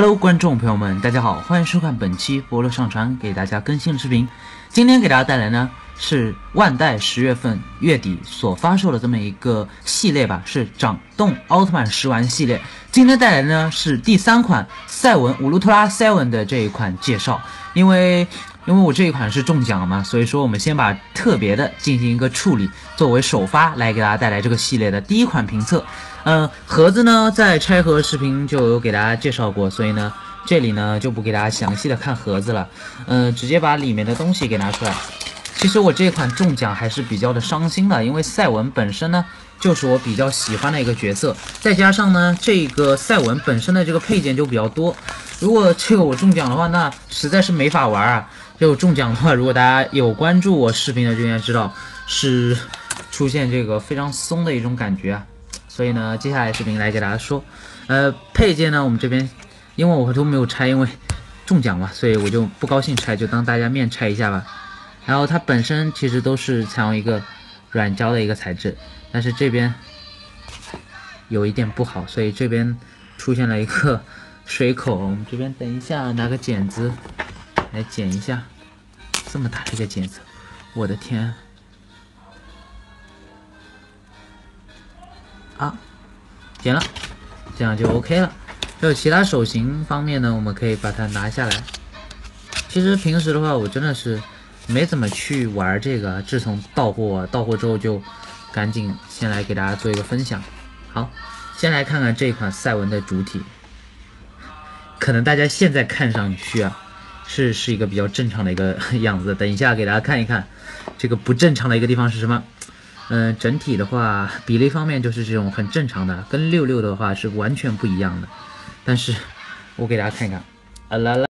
Hello，观众朋友们，大家好，欢迎收看本期博乐上传给大家更新的视频。今天给大家带来呢是万代十月份月底所发售的这么一个系列吧，是掌动奥特曼食玩系列。今天带来的呢是第三款赛文乌鲁特拉 Seven 的这一款介绍，因为因为我这一款是中奖了嘛，所以说我们先把特别的进行一个处理，作为首发来给大家带来这个系列的第一款评测。嗯，盒子呢，在拆盒视频就有给大家介绍过，所以呢，这里呢就不给大家详细的看盒子了，嗯，直接把里面的东西给拿出来。其实我这款中奖还是比较的伤心的，因为赛文本身呢就是我比较喜欢的一个角色，再加上呢这个赛文本身的这个配件就比较多，如果这个我中奖的话，那实在是没法玩啊。就中奖的话，如果大家有关注我视频的就应该知道，是出现这个非常松的一种感觉啊。所以呢，接下来视频来给大家说，呃，配件呢，我们这边因为我都没有拆，因为中奖嘛，所以我就不高兴拆，就当大家面拆一下吧。然后它本身其实都是采用一个软胶的一个材质，但是这边有一点不好，所以这边出现了一个水口。我们这边等一下拿个剪子来剪一下，这么大的一个剪子，我的天！啊，剪了，这样就 OK 了。还有其他手型方面呢，我们可以把它拿下来。其实平时的话，我真的是没怎么去玩这个。自从到货，到货之后就赶紧先来给大家做一个分享。好，先来看看这款赛文的主体。可能大家现在看上去啊，是是一个比较正常的一个样子。等一下给大家看一看，这个不正常的一个地方是什么？嗯，整体的话，比例方面就是这种很正常的，跟六六的话是完全不一样的。但是，我给大家看一看，啊啦啦。